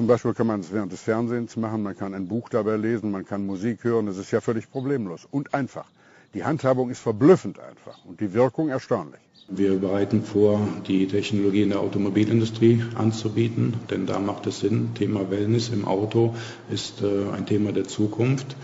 zum Beispiel kann man es während des Fernsehens machen, man kann ein Buch dabei lesen, man kann Musik hören, das ist ja völlig problemlos und einfach. Die Handhabung ist verblüffend einfach und die Wirkung erstaunlich. Wir bereiten vor, die Technologie in der Automobilindustrie anzubieten, denn da macht es Sinn. Thema Wellness im Auto ist äh, ein Thema der Zukunft.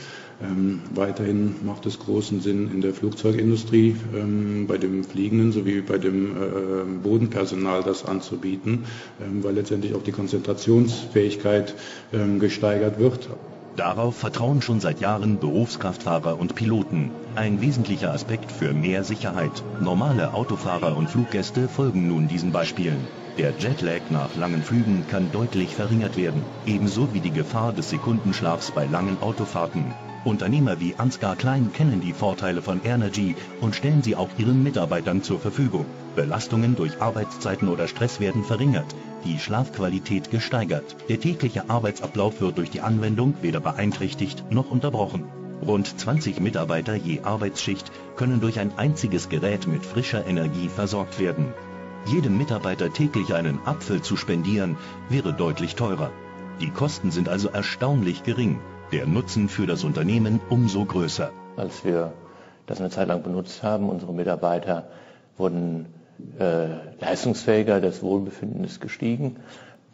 Ähm, weiterhin macht es großen Sinn in der Flugzeugindustrie, ähm, bei dem Fliegenden sowie bei dem äh, Bodenpersonal das anzubieten, ähm, weil letztendlich auch die Konzentrationsfähigkeit ähm, gesteigert wird. Darauf vertrauen schon seit Jahren Berufskraftfahrer und Piloten. Ein wesentlicher Aspekt für mehr Sicherheit. Normale Autofahrer und Fluggäste folgen nun diesen Beispielen. Der Jetlag nach langen Flügen kann deutlich verringert werden, ebenso wie die Gefahr des Sekundenschlafs bei langen Autofahrten. Unternehmer wie Ansgar Klein kennen die Vorteile von Energy und stellen sie auch ihren Mitarbeitern zur Verfügung. Belastungen durch Arbeitszeiten oder Stress werden verringert, die Schlafqualität gesteigert. Der tägliche Arbeitsablauf wird durch die Anwendung weder beeinträchtigt noch unterbrochen. Rund 20 Mitarbeiter je Arbeitsschicht können durch ein einziges Gerät mit frischer Energie versorgt werden. Jedem Mitarbeiter täglich einen Apfel zu spendieren, wäre deutlich teurer. Die Kosten sind also erstaunlich gering der Nutzen für das Unternehmen umso größer. Als wir das eine Zeit lang benutzt haben, unsere Mitarbeiter wurden äh, leistungsfähiger, das Wohlbefinden ist gestiegen,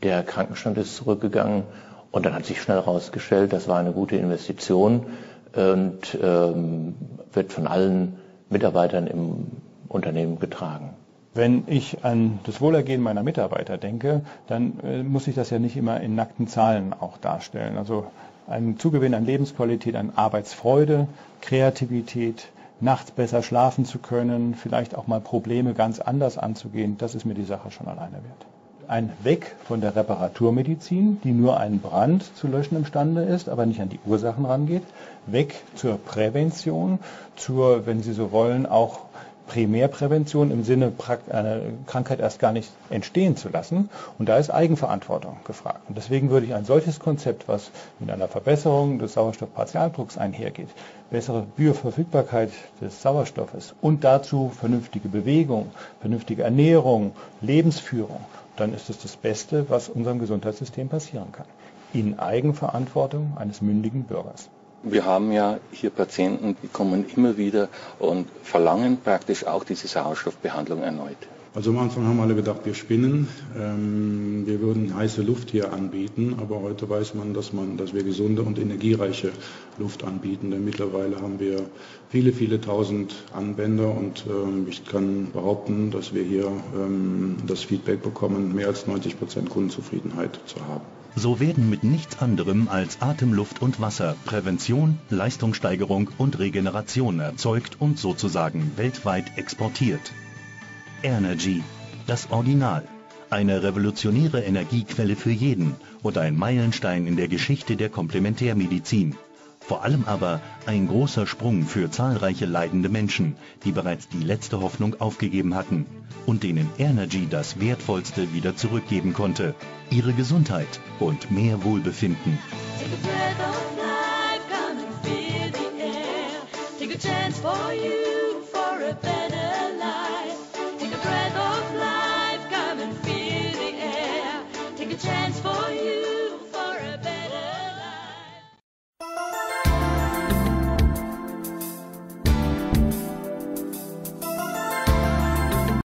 der Krankenstand ist zurückgegangen und dann hat sich schnell herausgestellt, das war eine gute Investition und ähm, wird von allen Mitarbeitern im Unternehmen getragen. Wenn ich an das Wohlergehen meiner Mitarbeiter denke, dann äh, muss ich das ja nicht immer in nackten Zahlen auch darstellen. Also ein Zugewinn an Lebensqualität, an Arbeitsfreude, Kreativität, nachts besser schlafen zu können, vielleicht auch mal Probleme ganz anders anzugehen, das ist mir die Sache schon alleine wert. Ein Weg von der Reparaturmedizin, die nur einen Brand zu löschen imstande ist, aber nicht an die Ursachen rangeht, weg zur Prävention, zur, wenn Sie so wollen, auch Primärprävention im Sinne, eine Krankheit erst gar nicht entstehen zu lassen. Und da ist Eigenverantwortung gefragt. Und deswegen würde ich ein solches Konzept, was mit einer Verbesserung des Sauerstoffpartialdrucks einhergeht, bessere Bioverfügbarkeit des Sauerstoffes und dazu vernünftige Bewegung, vernünftige Ernährung, Lebensführung, dann ist es das Beste, was unserem Gesundheitssystem passieren kann. In Eigenverantwortung eines mündigen Bürgers. Wir haben ja hier Patienten, die kommen immer wieder und verlangen praktisch auch diese Sauerstoffbehandlung erneut. Also am Anfang haben alle gedacht, wir spinnen, ähm, wir würden heiße Luft hier anbieten, aber heute weiß man, dass man, dass wir gesunde und energiereiche Luft anbieten. Denn mittlerweile haben wir viele, viele tausend Anwender und ähm, ich kann behaupten, dass wir hier ähm, das Feedback bekommen, mehr als 90 Prozent Kundenzufriedenheit zu haben. So werden mit nichts anderem als Atem, Luft und Wasser Prävention, Leistungssteigerung und Regeneration erzeugt und sozusagen weltweit exportiert. Energy, das Original. Eine revolutionäre Energiequelle für jeden und ein Meilenstein in der Geschichte der Komplementärmedizin vor allem aber ein großer Sprung für zahlreiche leidende Menschen, die bereits die letzte Hoffnung aufgegeben hatten und denen Energy das Wertvollste wieder zurückgeben konnte, ihre Gesundheit und mehr Wohlbefinden. Take a chance for